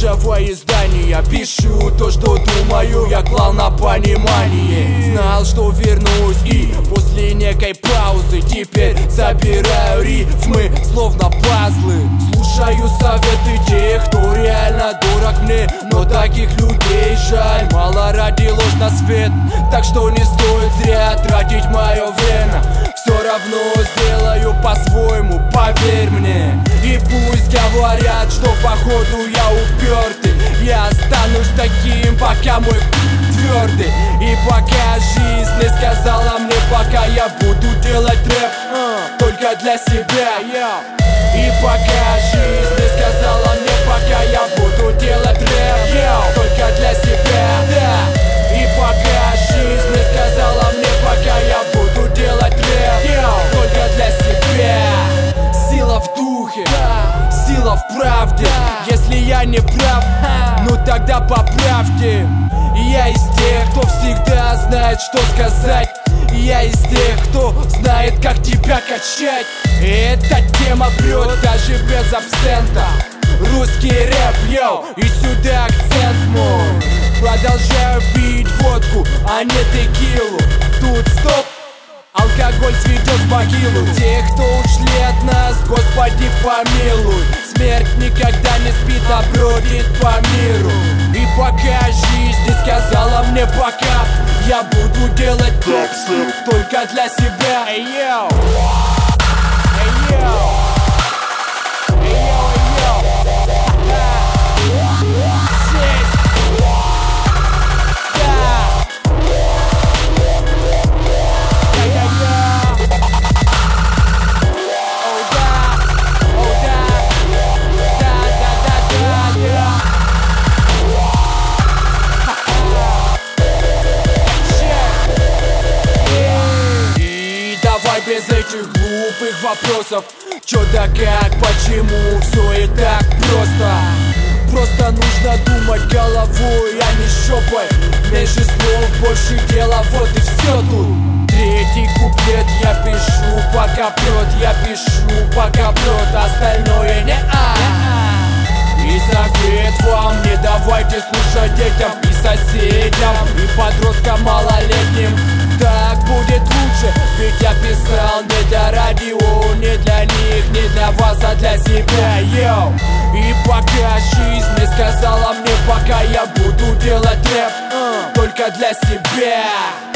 свои здания Пишу то, что думаю, я клал на понимание. Знал, что вернусь и после некой паузы Теперь собираю рифмы, словно пазлы. Слушаю советы тех, кто реально дорог мне. Но таких людей жаль, мало родилось на свет. Так что не стоит зря тратить мое время. Все равно сделаю по-своему, поверь мне говорят, что походу я упертый Я останусь таким, пока мой твердый И пока жизнь не сказала мне, пока я буду делать рэп Только для себя. И пока жизнь правде Если я не прав, ну тогда поправьте Я из тех, кто всегда знает, что сказать. Я из тех, кто знает, как тебя качать. Эта тема прет даже без абсента. Русский рэп, йоу, и сюда акцент мой. Продолжаю пить водку, а не текилу Алкоголь сведет в могилу Тех, кто ушли от нас, Господи помилуй. Смерть никогда не спит, а бродит по миру. И пока жизнь не сказала мне пока Я буду делать только для себя. Эй, йоу! Без этих глупых вопросов. Чё да как, почему, все и так просто? Просто нужно думать головой, а не щепой Меньше слов, больше дела, вот и все тут. Третий куплет я пишу, пока прет Я пишу, пока прет, остальное не а. И совет вам, не давайте слушать детям и соседям И подросткам малолетним Так будет лучше, ведь я писал не для радио Не для них, не для вас, а для себя, йоу. И пока жизнь не сказала мне, пока я буду делать рэп Только для себя